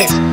Pérez.